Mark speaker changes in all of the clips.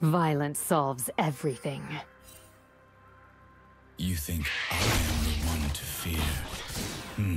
Speaker 1: Violence solves everything.
Speaker 2: You think I am the one to fear? Hmm.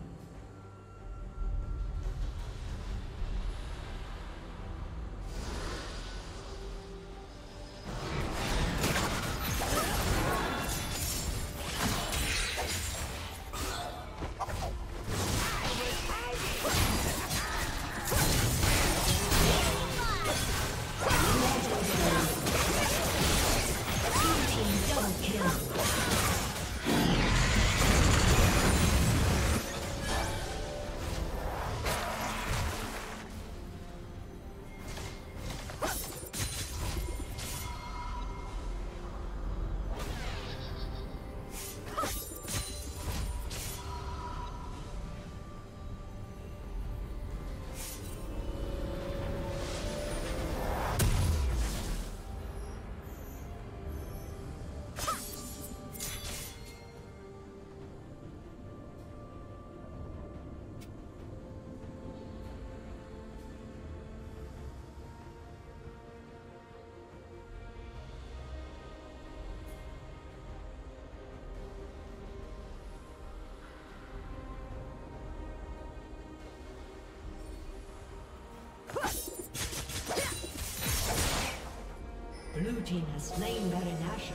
Speaker 3: Blue team has slain Baron Nashor.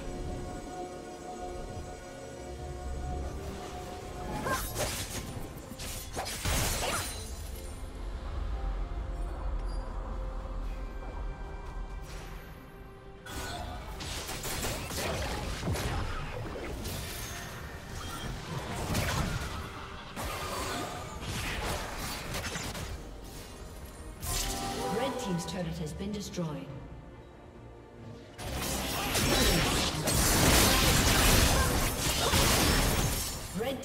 Speaker 3: Red Team's turret has been destroyed.